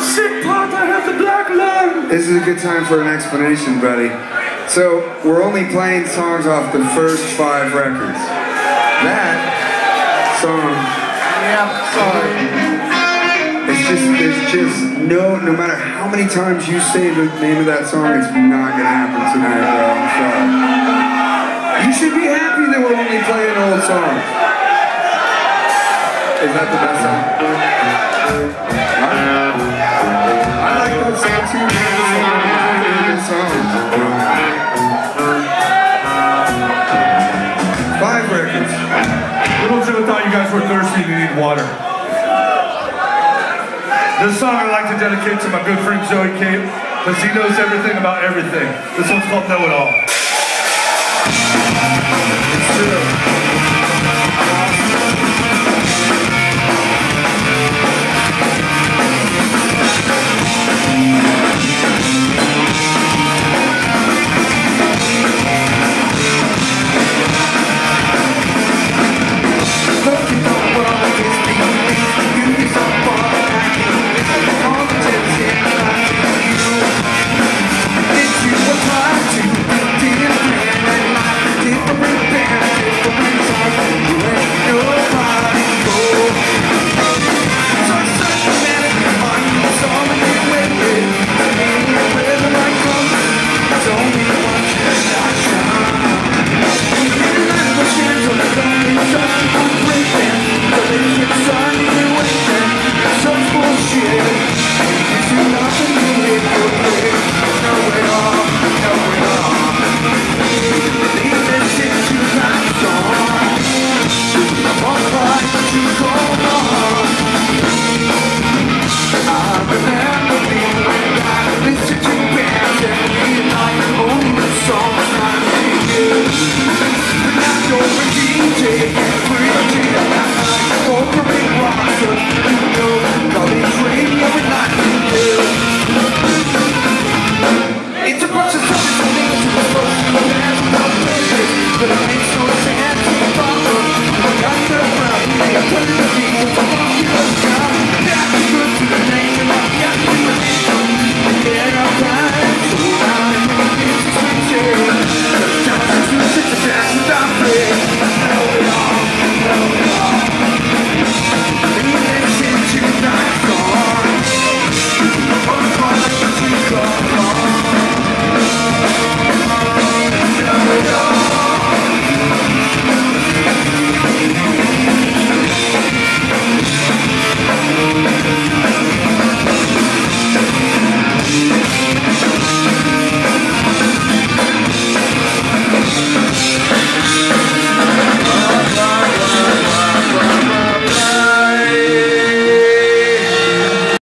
sick part, I have the black lung. This is a good time for an explanation, buddy. So, we're only playing songs off the first five records. That song, Yeah, sorry. it's just, there's just no, no matter how many times you say the name of that song, it's not gonna happen tonight, bro. I'm sorry. You should be happy that we're only playing old songs. Is that the best song? Five records. Little Joe thought you guys were thirsty and you need water. This song I'd like to dedicate to my good friend Joey Cape, because he knows everything about everything. This one's called Know It All.